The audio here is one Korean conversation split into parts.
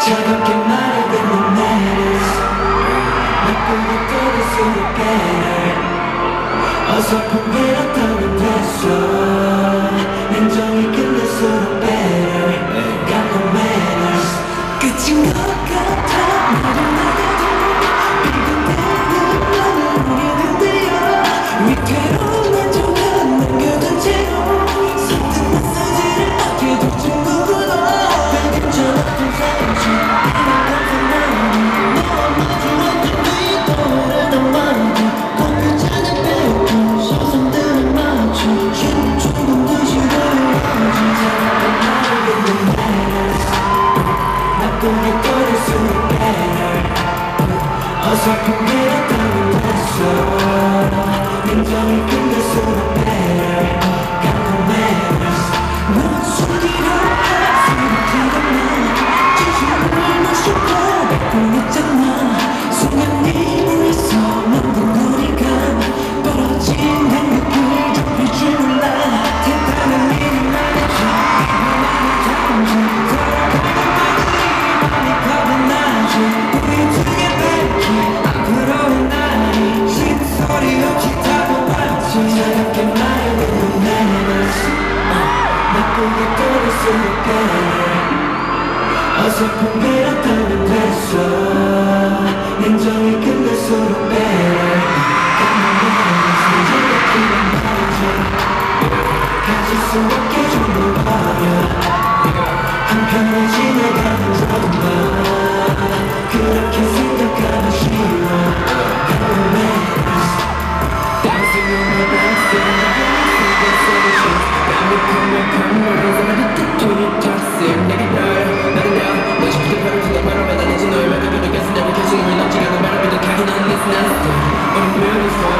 차갑게 말해보는 나를 내 꿈을 꾸릴 수 있게 날 어설픈 자꾸 이렇다고 했어. 인정이 끝났어 나 better 그렇게 말해도 나는 나쁘게 들었으니까 어설픈 게라다면 됐어 인정이 끝날수록 better 감동하는 기분 바라죠 가질 수 없게 좀 높아요 한편의 지나 Beautiful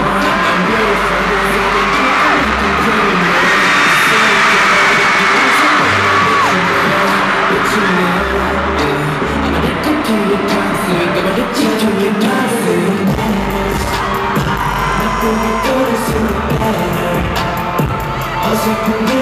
Music